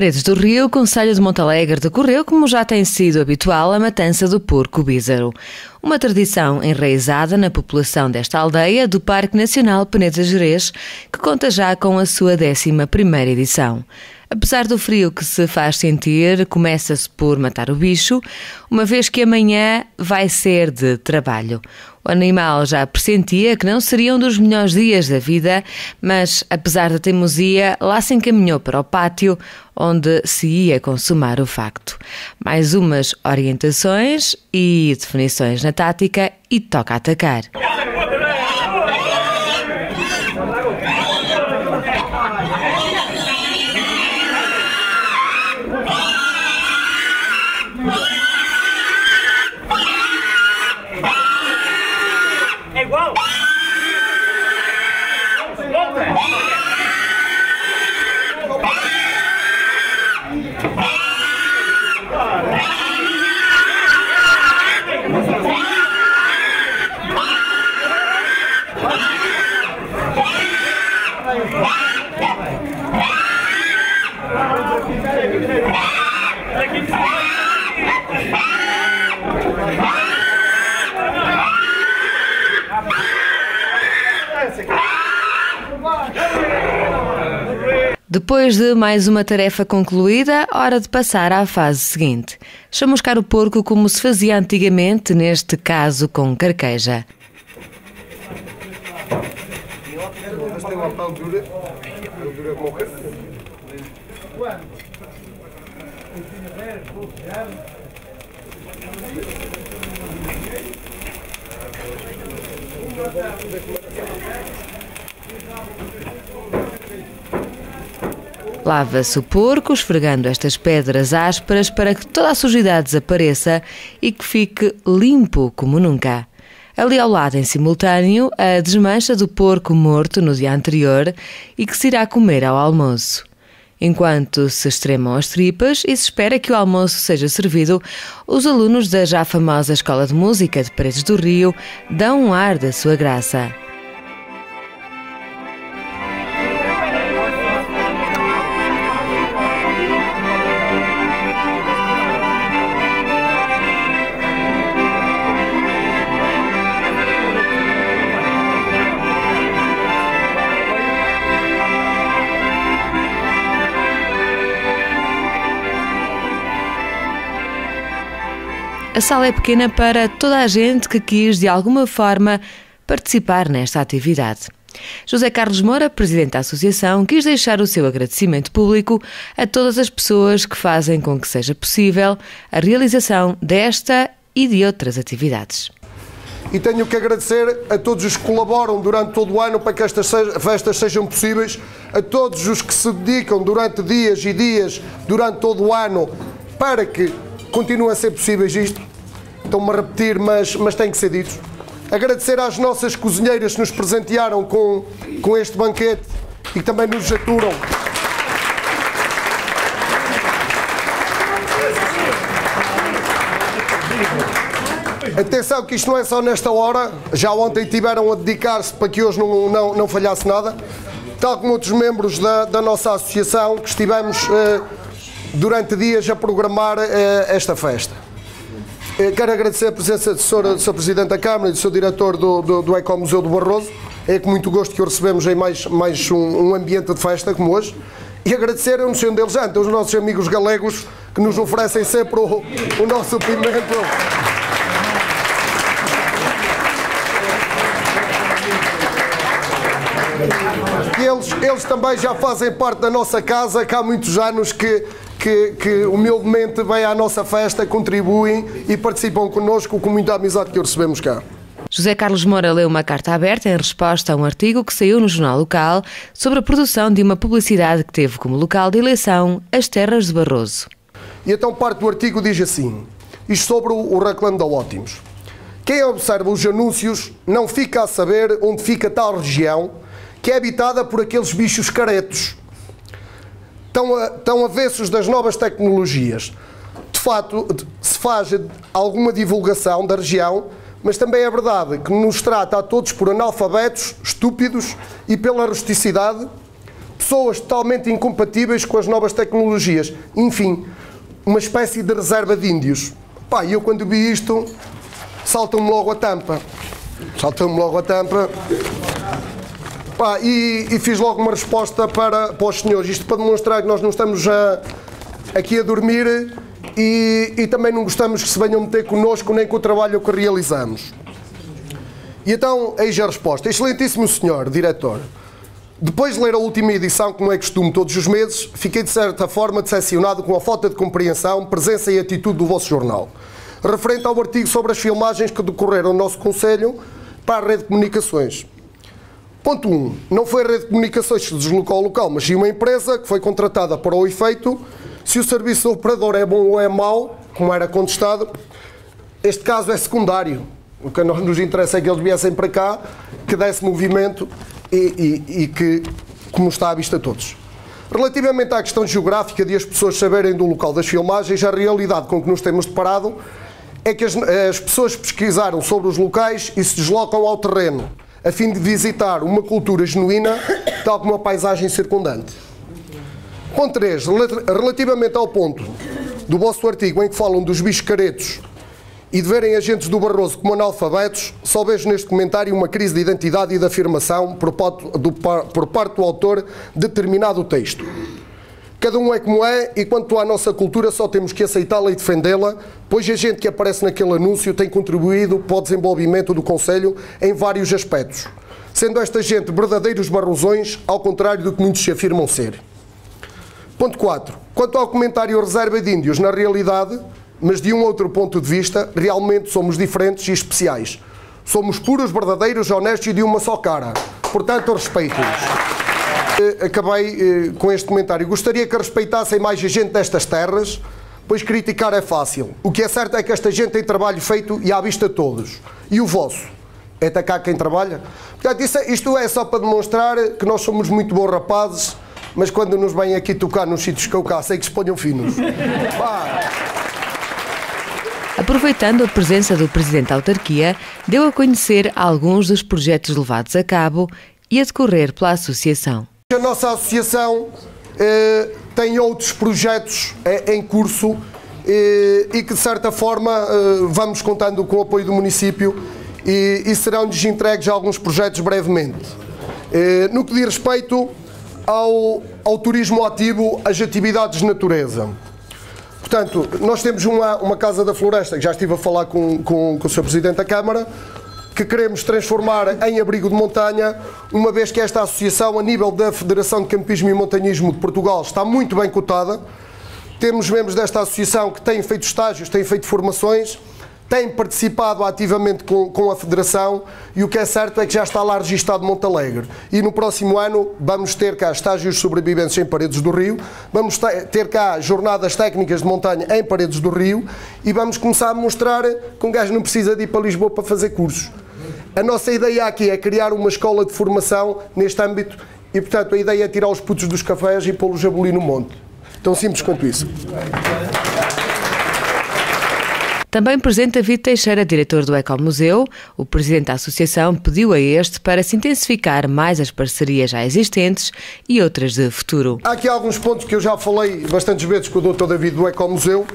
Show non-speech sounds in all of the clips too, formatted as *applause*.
Paredes do Rio, Conselho de Montalegre, decorreu, como já tem sido habitual, a matança do porco bízaro. Uma tradição enraizada na população desta aldeia do Parque Nacional Peneda Gerês, que conta já com a sua 11 primeira edição. Apesar do frio que se faz sentir, começa-se por matar o bicho, uma vez que amanhã vai ser de trabalho. O animal já pressentia que não seria um dos melhores dias da vida, mas, apesar da teimosia, lá se encaminhou para o pátio, onde se ia consumar o facto. Mais umas orientações e definições na tática e toca atacar. É igual! Depois de mais uma tarefa concluída, hora de passar à fase seguinte. Chamuscar o porco como se fazia antigamente, neste caso com carqueja. Lava-se o porco, esfregando estas pedras ásperas para que toda a sujidade desapareça e que fique limpo como nunca. Ali ao lado, em simultâneo, a desmancha do porco morto no dia anterior e que se irá comer ao almoço. Enquanto se extremam as tripas e se espera que o almoço seja servido, os alunos da já famosa Escola de Música de Paredes do Rio dão um ar da sua graça. A sala é pequena para toda a gente que quis, de alguma forma, participar nesta atividade. José Carlos Moura, presidente da associação, quis deixar o seu agradecimento público a todas as pessoas que fazem com que seja possível a realização desta e de outras atividades. E tenho que agradecer a todos os que colaboram durante todo o ano para que estas festas sejam possíveis, a todos os que se dedicam durante dias e dias, durante todo o ano, para que continue a ser possíveis isto. Estão-me a repetir, mas, mas tem que ser dito. Agradecer às nossas cozinheiras que nos presentearam com, com este banquete e que também nos aturam. Atenção que isto não é só nesta hora, já ontem tiveram a dedicar-se para que hoje não, não, não falhasse nada, tal como outros membros da, da nossa associação que estivemos eh, durante dias a programar eh, esta festa. Eh, quero agradecer a presença do Sr. Sr. Presidente da Câmara e do Sr. Diretor do, do, do Ecomuseu do Barroso. É com muito gosto que o recebemos em mais, mais um, um ambiente de festa como hoje. E agradecer, eu não sei onde eles andam, os nossos amigos galegos que nos oferecem sempre o, o nosso pimento. Eles, eles também já fazem parte da nossa casa, que há muitos anos que, que, que humildemente vêm à nossa festa, contribuem e participam connosco com muita amizade que recebemos cá. José Carlos Moura leu uma carta aberta em resposta a um artigo que saiu no jornal local sobre a produção de uma publicidade que teve como local de eleição as terras de Barroso. E então parte do artigo diz assim, isto sobre o reclame da Ótimos. Quem observa os anúncios não fica a saber onde fica tal região que é habitada por aqueles bichos caretos, tão, a, tão avessos das novas tecnologias. De facto, se faz alguma divulgação da região, mas também é verdade que nos trata a todos por analfabetos, estúpidos e pela rusticidade, pessoas totalmente incompatíveis com as novas tecnologias. Enfim, uma espécie de reserva de índios. Pá, eu quando vi isto, saltam-me logo a tampa. Saltam-me logo a tampa. Pá, e, e, fiz logo uma resposta para, para os senhores. Isto para demonstrar que nós não estamos a, aqui a dormir e, e também não gostamos que se venham meter connosco nem com o trabalho que realizamos. E então, eis a resposta. Excelentíssimo senhor, diretor, depois de ler a última edição, como é costume todos os meses, fiquei de certa forma decepcionado com a falta de compreensão, presença e atitude do vosso jornal. Referente ao artigo sobre as filmagens que decorreram no nosso Conselho para a rede de comunicações. Ponto 1. Um, não foi a rede de comunicações que se deslocou ao local, mas sim uma empresa que foi contratada para o efeito. Se o serviço do operador é bom ou é mau, como era contestado, este caso é secundário. O que nos interessa é que eles viessem para cá, que desse movimento e, e, e que, como está à vista a todos. Relativamente à questão geográfica de as pessoas saberem do local das filmagens, a realidade com que nos temos deparado é que as, as pessoas pesquisaram sobre os locais e se deslocam ao terreno, a fim de visitar uma cultura genuína, tal como a paisagem circundante. Ponto 3. Relativamente ao ponto do vosso artigo em que falam dos bichos caretos e de verem agentes do Barroso como analfabetos, só vejo neste comentário uma crise de identidade e de afirmação por parte do, por parte do autor de determinado texto. Cada um é como é e quanto à nossa cultura só temos que aceitá-la e defendê-la, pois a gente que aparece naquele anúncio tem contribuído para o desenvolvimento do Conselho em vários aspectos, sendo esta gente verdadeiros barrosões, ao contrário do que muitos se afirmam ser. Ponto 4. Quanto ao comentário reserva de índios, na realidade, mas de um outro ponto de vista, realmente somos diferentes e especiais. Somos puros, verdadeiros, honestos e de uma só cara. Portanto, respeito-os. Eh, acabei eh, com este comentário. Gostaria que respeitassem mais a gente destas terras, pois criticar é fácil. O que é certo é que esta gente tem trabalho feito e à vista de todos. E o vosso? É atacar quem trabalha? Portanto, é, isto é só para demonstrar que nós somos muito bons rapazes, mas quando nos vêm aqui tocar nos sítios que eu cá sei que se ponham finos. *laughs* Aproveitando a presença do Presidente da Autarquia, deu a conhecer alguns dos projetos levados a cabo e a decorrer pela Associação. A nossa Associação eh, tem outros projetos eh, em curso eh, e que, de certa forma, eh, vamos contando com o apoio do município e, e serão-lhes entregues alguns projetos brevemente. Eh, no que diz respeito ao, ao turismo ativo, as atividades de natureza. Portanto, nós temos uma, uma Casa da Floresta, que já estive a falar com, com, com o Sr. Presidente da Câmara, que queremos transformar em abrigo de montanha, uma vez que esta associação, a nível da Federação de Campismo e Montanhismo de Portugal, está muito bem cotada. Temos membros desta associação que têm feito estágios, têm feito formações tem participado ativamente com, com, a Federação e o que é certo é que já está lá registado Montalegre. E no próximo ano vamos ter cá estágios de sobrevivência em Paredes do Rio, vamos ter cá jornadas técnicas de montanha em Paredes do Rio e vamos começar a mostrar que um gajo não precisa de ir para Lisboa para fazer cursos. A nossa ideia aqui é criar uma escola de formação neste âmbito e, portanto, a ideia é tirar os putos dos cafés e pô-los a abolir no monte. Tão simples quanto isso. Também presente David Teixeira, diretor do Ecomuseu, o presidente da associação pediu a este para se intensificar mais as parcerias já existentes e outras de futuro. Há aqui alguns pontos que eu já falei bastantes vezes com o Dr. David do Ecomuseu.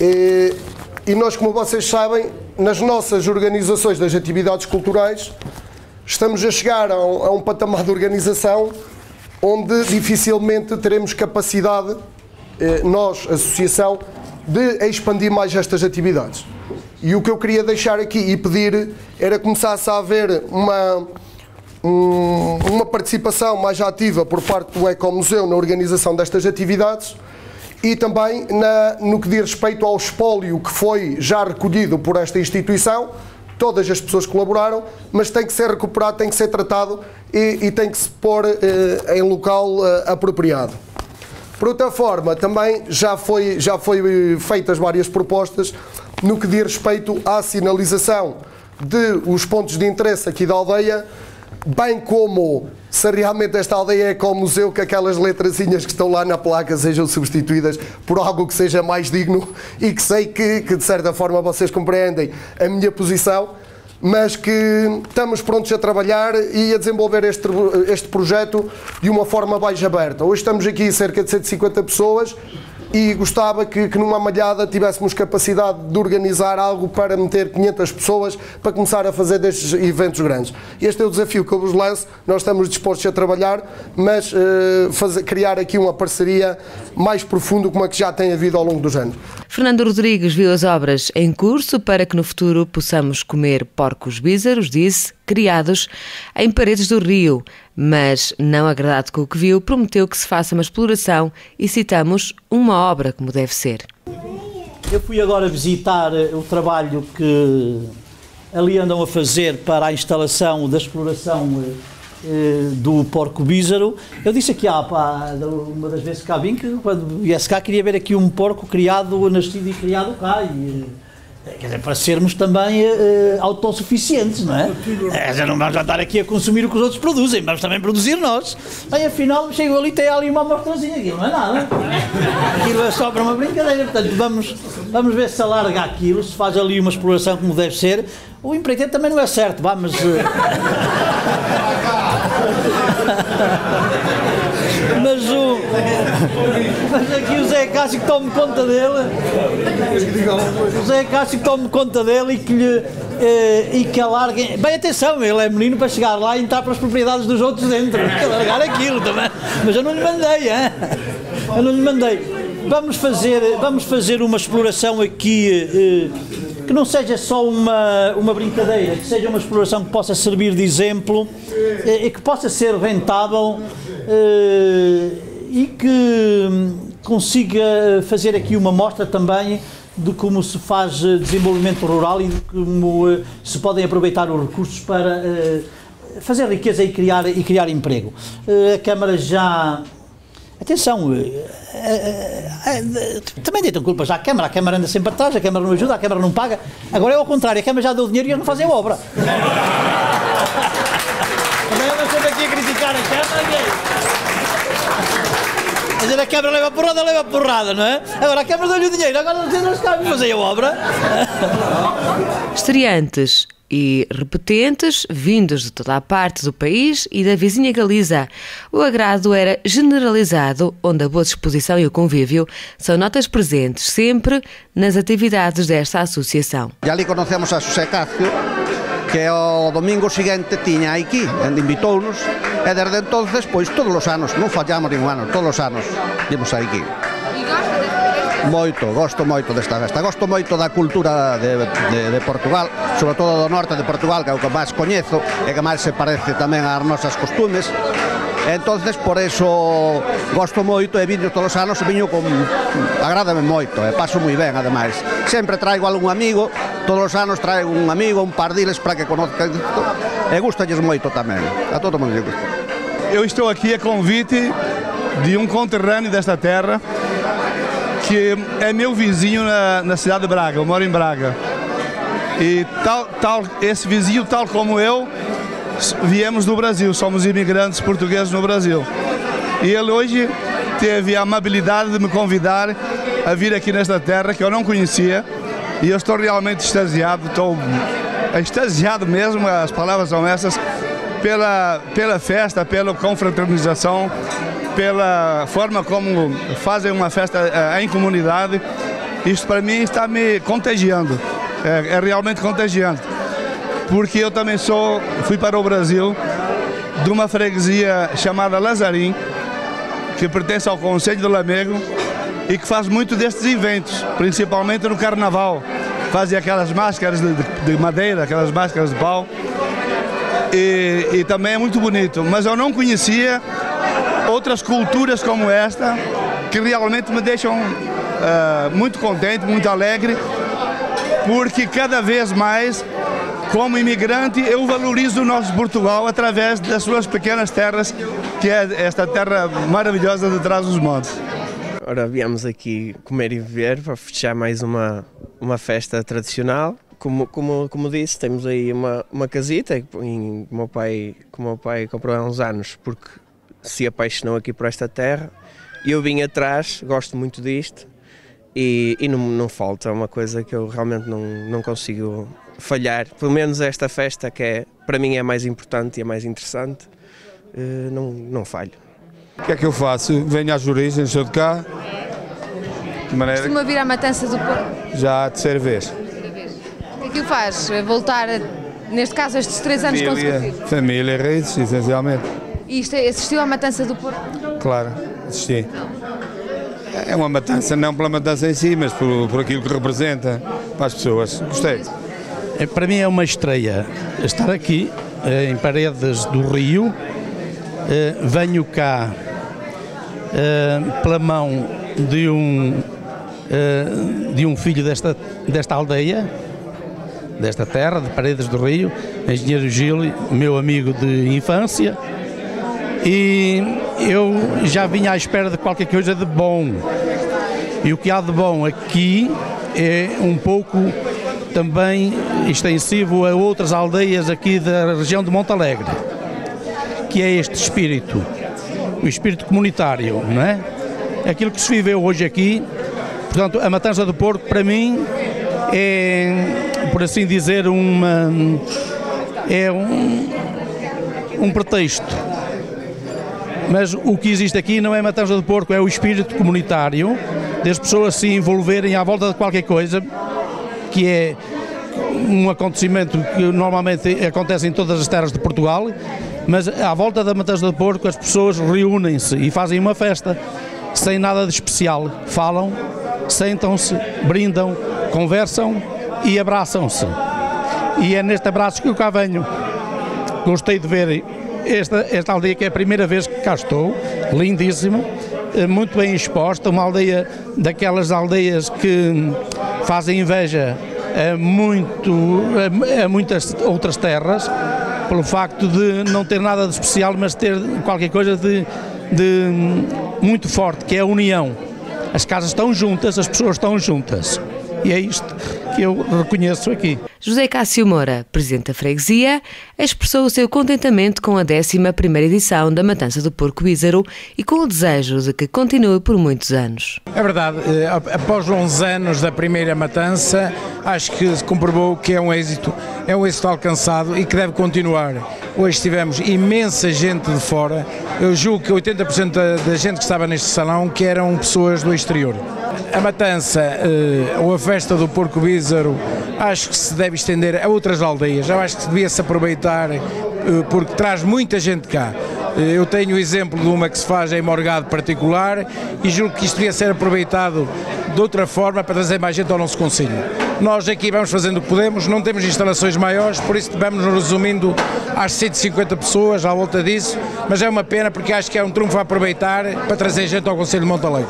E, e nós, como vocês sabem, nas nossas organizações das atividades culturais, estamos a chegar a um, a um patamar de organização onde dificilmente teremos capacidade, eh, nós, associação, de expandir mais estas atividades. E o que eu queria deixar aqui e pedir era começar-se a haver uma, um, uma participação mais ativa por parte do Ecomuseu na organização destas atividades e também na, no que diz respeito ao espólio que foi já recolhido por esta instituição. Todas as pessoas colaboraram, mas tem que ser recuperado, tem que ser tratado e, e tem que se pôr eh, em local eh, apropriado. Por outra forma, também já foi, já foi feitas várias propostas no que diz respeito à sinalização de os pontos de interesse aqui da aldeia, bem como se realmente esta aldeia é como museu, que aquelas letrazinhas que estão lá na placa sejam substituídas por algo que seja mais digno e que sei que, que de certa forma vocês compreendem a minha posição, mas que estamos prontos a trabalhar e a desenvolver este, este projeto de uma forma mais aberta. Hoje estamos aqui cerca de 150 pessoas e gostava que, que, numa malhada tivéssemos capacidade de organizar algo para meter 500 pessoas para começar a fazer destes eventos grandes. Este é o desafio que eu vos lanço, nós estamos dispostos a trabalhar, mas uh, fazer, criar aqui uma parceria mais profunda como a que já tem havido ao longo dos anos. Fernando Rodrigues viu as obras em curso para que no futuro possamos comer porcos bízaros, disse, criados em paredes do rio, mas, não agradado com o que viu, prometeu que se faça uma exploração e citamos uma obra como deve ser. Eu fui agora visitar eh, o trabalho que ali andam a fazer para a instalação da exploração eh, eh, do porco bízaro. Eu disse aqui, ah, pá, uma das vezes que cá vim, que quando viesse cá queria ver aqui um porco criado, nascido e criado cá. E, Quer dizer, para sermos também uh, autossuficientes, não é? é? Não vamos andar aqui a consumir o que os outros produzem, vamos também produzir nós. Aí afinal chegou ali e tem ali uma amostrazinha, aquilo não é nada. Aquilo é só para uma brincadeira, portanto vamos, vamos ver se alarga aquilo, se faz ali uma exploração como deve ser. O empreiteiro também não é certo, vá, mas. Uh... *laughs* Mas o. Mas aqui o Zé Cássio que tome conta dele. O Zé Cássio que tome conta dele e que lhe. Eh, e que alarguem. Bem, atenção, ele é menino para chegar lá e entrar para as propriedades dos outros dentro. Alargar aquilo também. Mas eu não lhe mandei, hein? Eu não lhe mandei. Vamos fazer, vamos fazer uma exploração aqui. Eh, que não seja só uma, uma brincadeira, que seja uma exploração que possa servir de exemplo eh, e que possa ser rentável eh, e que consiga fazer aqui uma mostra também de como se faz desenvolvimento rural e de como eh, se podem aproveitar os recursos para fazer riqueza e criar, e criar emprego. A Câmara já Atenção, eh, eh, eh, também deitam culpa já à Câmara, a Câmara anda sempre atrás, a Câmara não ajuda, a Câmara não paga. Agora é ao contrário, a Câmara já deu dinheiro e eles não fazem obra. Também andam sempre aqui a criticar a Câmara. Dizer, a Câmara leva porrada, leva porrada, não é? Agora a Câmara deu-lhe o dinheiro, agora não sabem fazer a obra. *laughs* Estreantes e repetentes, vindos de toda a parte do país e da vizinha Galiza. O agrado era generalizado, onde a boa disposição e o convívio são notas presentes sempre nas atividades desta associação. E ali conhecemos a José Cácio, que o domingo seguinte tiña aquí, invitou-nos, E desde entonces, pois todos os anos, non fallamos ningún ano, todos os anos, dimos aquí. Moito, gosto moito desta festa. Gosto moito da cultura de, de, de Portugal Sobre todo do norte de Portugal Que é o que máis coñezo E que máis se parece tamén ás nosas costumes entonces por eso gosto moito e viño todos os anos e viño con agrádame moito e paso moi ben ademais. Sempre traigo algún amigo todos os anos traigo un amigo un par diles para que conozcan e gustalles moito tamén. A todo mundo gusta. Eu estou aqui a convite de um conterrâneo desta terra que é meu vizinho na, na cidade de Braga, eu moro em Braga. E tal, tal, esse vizinho, tal como eu, viemos do Brasil, somos imigrantes portugueses no Brasil. E ele hoje teve a amabilidade de me convidar a vir aqui nesta terra que eu não conhecia e eu estou realmente extasiado, estou extasiado mesmo, as palavras são essas, pela, pela festa, pela confraternização, pela forma como fazem uma festa é, em comunidade. Isso para mim está me contagiando, é, é, realmente contagiante. Porque eu também sou, fui para o Brasil de uma freguesia chamada Lazarim, que pertence ao Conselho do Lamego e que faz muito destes eventos, principalmente no Carnaval. Fazem aquelas máscaras de, de madeira, aquelas máscaras de pau. E, e também é muito bonito, mas eu não conhecia outras culturas como esta, que realmente me deixam uh, muito contente, muito alegre, porque cada vez mais, como imigrante, eu valorizo o nosso Portugal através das suas pequenas terras, que é esta terra maravilhosa de trás dos montes. Ora, viemos aqui comer e beber para fechar mais uma, uma festa tradicional. Como, como, como disse, temos aí uma, uma casita que o meu pai, que meu pai comprou há uns anos, porque se apaixonou aqui por esta terra. Eu vim atrás, gosto muito disto e, e não, não falta, é uma coisa que eu realmente não, não consigo falhar. Pelo menos esta festa, que é, para mim é mais importante e é mais interessante, eh, não, não falho. O que é que eu faço? Venho às origens, sou de cá. De maneira Costuma vir à matança do Porco? já a terceira vez. O que é que o faz? Voltar, neste caso, estes três anos Família, consecutivos? família e raízes, essencialmente. E isto, é- assistiu à matança do Porco? Claro, assisti. É uma matança, não pela matança em si, mas por, por aquilo que representa para as pessoas. Gostei. É, Para mim é uma estreia estar aqui eh, em Paredes do Rio. Eh, Venho cá eh, pela mão de um, eh, de um filho desta, desta aldeia, desta terra, de Paredes do Rio, engenheiro Gil, meu amigo de infância. E eu já vinha à espera de qualquer coisa de bom. E o que há de bom aqui é um pouco também extensivo a outras aldeias aqui da região de Monte Alegre, que é este espírito, o espírito comunitário, não é? Aquilo que se viveu hoje aqui, portanto, a matança do porco, para mim, é, por assim dizer, uma, é um, um pretexto. Mas o que existe aqui não é matança do porco, é o espírito comunitário das pessoas se envolverem à volta de qualquer coisa que é um acontecimento que normalmente acontece em todas as terras de Portugal, mas à volta da matança do porco as pessoas reúnem-se e fazem uma festa sem nada de especial. Falam, sentam-se, brindam, conversam e abraçam-se. E é neste abraço que eu cá venho. Gostei de ver esta, esta aldeia que é a primeira vez que cá estou, lindíssima, eh, muito bem exposta, uma aldeia daquelas aldeias que fazem inveja a, muito, a, a muitas outras terras, pelo facto de não ter nada de especial, mas ter qualquer coisa de, de muito forte, que é a união. As casas estão juntas, as pessoas estão juntas. E é isto que eu reconheço aqui. José Cássio Moura, presidente da freguesia, expressou o seu contentamento com a 11ª edição da Matança do Porco Ízaro e com o desejo de que continue por muitos anos. É verdade, eh, após 11 anos da primeira matança, acho que se comprovou que é um êxito, é um êxito alcançado e que deve continuar. Hoje tivemos imensa gente de fora, eu julgo que 80% da, da gente que estava neste salão que eram pessoas do exterior. A matança eh, ou a festa do porco bízaro acho que se deve estender a outras aldeias, eu acho que devia-se aproveitar eh, porque traz muita gente cá. Eh, Eu tenho o exemplo de uma que se faz em Morgado particular e julgo que isto devia ser aproveitado de outra forma para trazer mais gente ao nosso Conselho. Nós aqui vamos fazendo o que podemos, não temos instalações maiores, por isso vamos nos resumindo às 150 pessoas à volta disso, mas é uma pena porque acho que é um trunfo a aproveitar para trazer gente ao Conselho de Montalegre.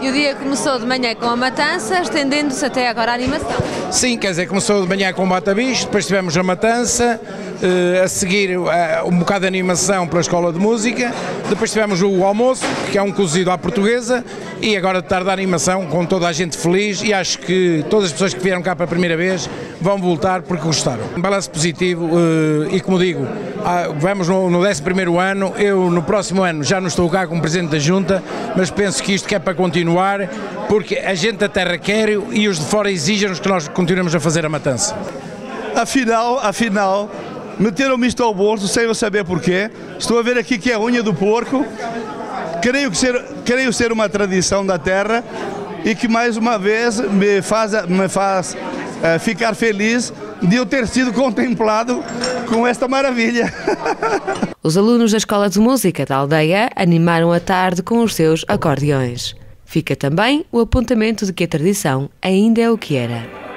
E o dia começou de manhã com a matança, estendendo-se até agora a animação. Sim, quer dizer, começou de manhã com o Bata Bicho, depois tivemos a Matança, eh, a seguir eh, um bocado de animação pela Escola de Música, depois tivemos o almoço, que é um cozido à portuguesa, e agora de tarde a animação com toda a gente feliz e acho que todas as pessoas que vieram cá pela primeira vez vão voltar porque gostaram. Um balanço positivo eh, e como digo, ah, vamos no, no 11 ano, eu no próximo ano já não estou cá como Presidente da Junta, mas penso que isto que é para continuar, porque a gente da terra quer e os de fora exigem-nos que nós continuemos a fazer a matança. Afinal, afinal, meteram-me isto ao bolso sem eu saber porquê. Estou a ver aqui que é a unha do porco. Creio, que ser, creio ser uma tradição da terra e que mais uma vez me faz, me faz eh, ficar feliz de eu ter sido contemplado com esta maravilha. *laughs* Os alunos da Escola de Música da aldeia animaram a tarde com os seus acordeões. Fica também o apontamento de que a tradição ainda é o que era.